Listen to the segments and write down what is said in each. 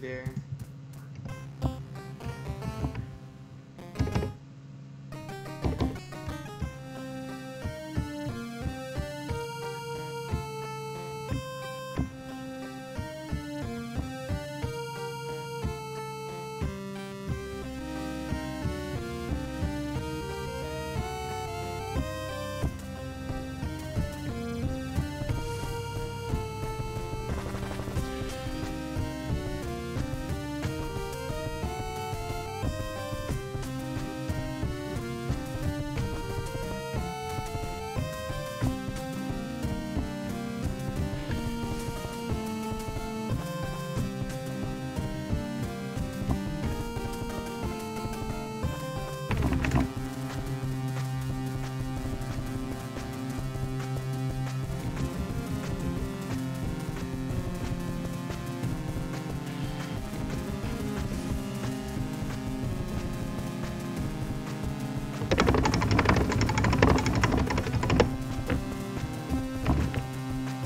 there.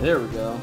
There we go.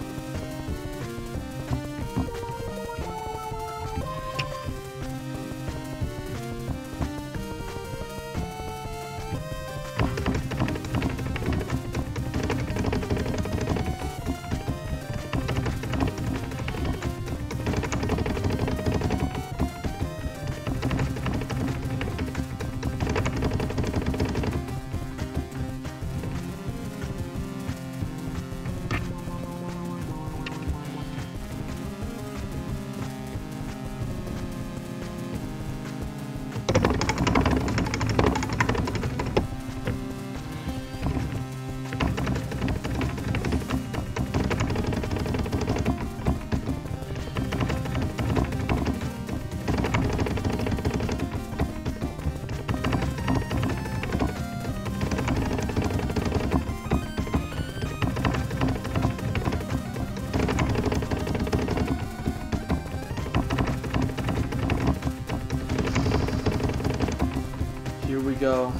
Go.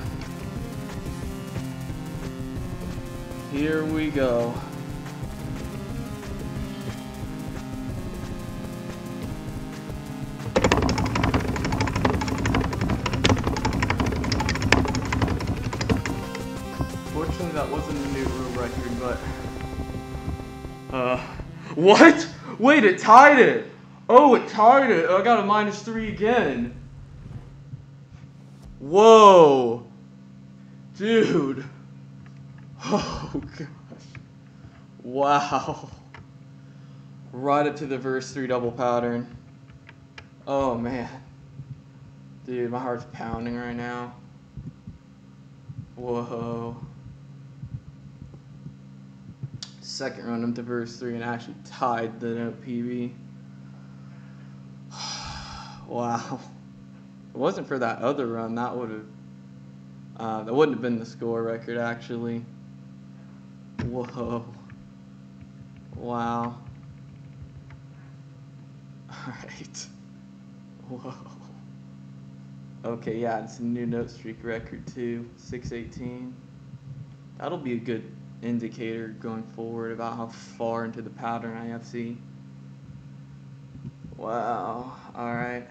Here we go. Fortunately, that wasn't a new rule record, but. Uh. What? Wait, it tied it! Oh, it tied it! I got a minus three again. Whoa. Dude. Oh, gosh. Wow. Right up to the verse three double pattern. Oh, man. Dude, my heart's pounding right now. Whoa. Second run up to verse three and actually tied the note PB. wow. It wasn't for that other run, that would have uh, that wouldn't have been the score record actually. Whoa. Wow. Alright. Whoa. Okay, yeah, it's a new note streak record too. 618. That'll be a good indicator going forward about how far into the pattern I have seen. Wow. Alright.